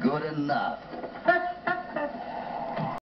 good enough.